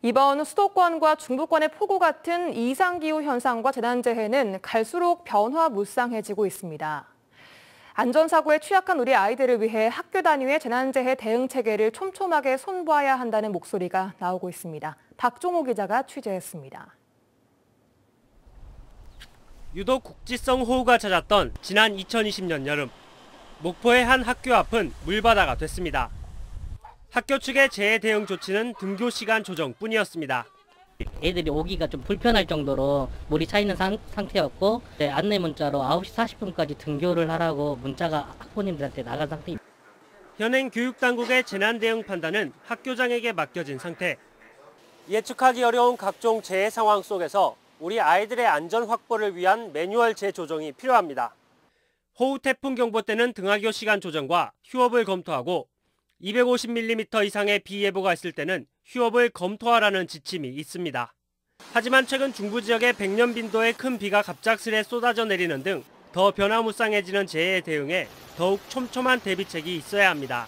이번 수도권과 중부권의 폭우 같은 이상기후 현상과 재난재해는 갈수록 변화 무쌍해지고 있습니다. 안전사고에 취약한 우리 아이들을 위해 학교 단위의 재난재해 대응 체계를 촘촘하게 손보아야 한다는 목소리가 나오고 있습니다. 박종호 기자가 취재했습니다. 유독 국지성 호우가 찾았던 지난 2020년 여름 목포의 한 학교 앞은 물바다가 됐습니다. 학교 측의 재해 대응 조치는 등교 시간 조정뿐이었습니다. 애들이 오기가 좀 불편할 정도로 물이 차 있는 상, 상태였고 네, 안내 문자로 9시 40분까지 등교를 하라고 문자가 학부모님들한테 나간 상태입니다. 현행 교육당국의 재난 대응 판단은 학교장에게 맡겨진 상태. 예측하기 어려운 각종 재해 상황 속에서 우리 아이들의 안전 확보를 위한 매뉴얼 재조정이 필요합니다. 호우 태풍 경보 때는 등하교 시간 조정과 휴업을 검토하고 250mm 이상의 비 예보가 있을 때는 휴업을 검토하라는 지침이 있습니다. 하지만 최근 중부 지역에 100년 빈도의 큰 비가 갑작스레 쏟아져 내리는 등 더 변화무쌍해지는 재해에 대응해 더욱 촘촘한 대비책이 있어야 합니다.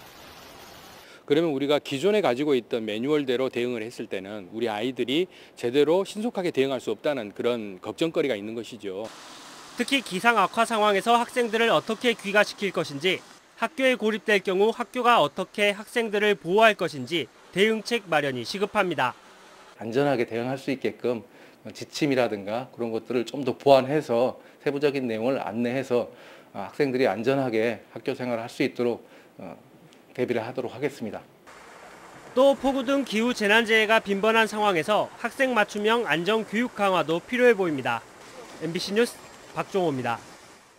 그러면 우리가 기존에 가지고 있던 매뉴얼대로 대응을 했을 때는 우리 아이들이 제대로 신속하게 대응할 수 없다는 그런 걱정거리가 있는 것이죠. 특히 기상 악화 상황에서 학생들을 어떻게 귀가시킬 것인지, 학교에 고립될 경우 학교가 어떻게 학생들을 보호할 것인지 대응책 마련이 시급합니다. 안전하게 대응할 수 있게끔 지침이라든가 그런 것들을 좀 더 보완해서 세부적인 내용을 안내해서 학생들이 안전하게 학교 생활을 할 수 있도록 어, 대비를 하도록 하겠습니다. 또 폭우 등 기후 재난재해가 빈번한 상황에서 학생 맞춤형 안전 교육 강화도 필요해 보입니다. MBC 뉴스 박종호입니다.